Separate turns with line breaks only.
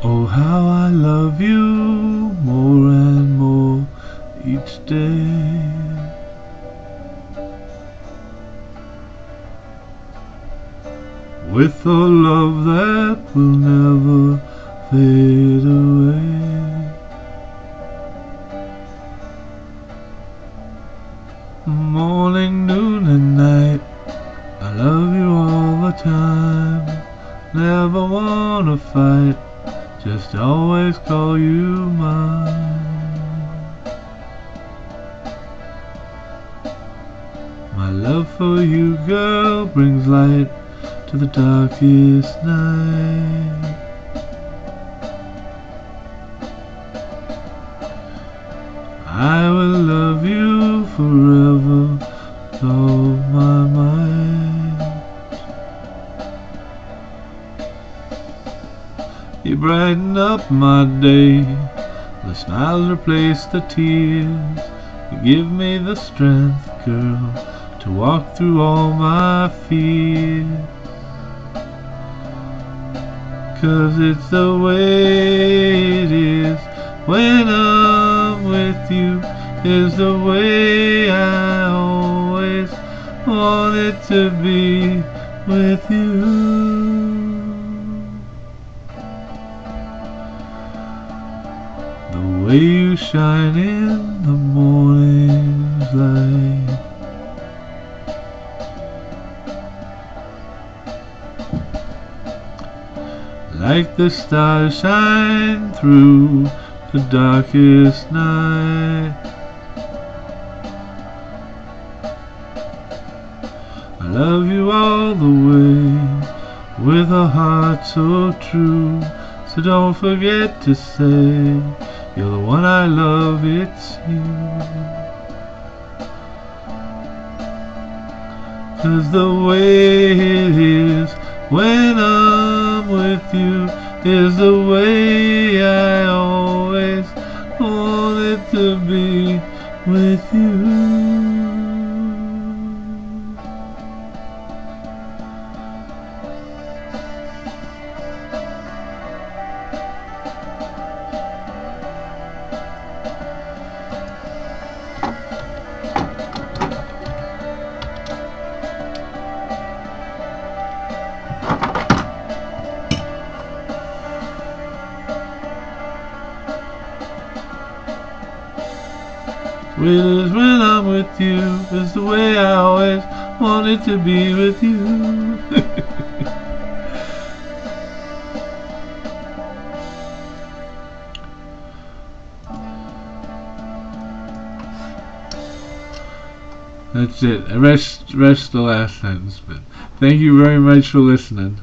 Oh, how I love you more and more each day. With a love that will never fade away. Morning, noon, and night, I love you all the time. Never wanna fight, just always call you mine. My love for you, girl, brings light to the darkest night. I will love you forever all my might. You brighten up my day, the smiles replace the tears. You give me the strength, girl, to walk through all my fears. Cause it's the way it is when I'm with you is the way I always wanted to be with you. The way you shine in the morning's light. Like the stars shine through the darkest night. I love you all the way with a heart so true. So don't forget to say you're the one I love, it's you. Cause the way it is when I'm with you is the way I always want it to be with you. When I'm with you, is the way I always wanted to be with you. That's it. Rest, rest the last sentence. But thank you very much for listening.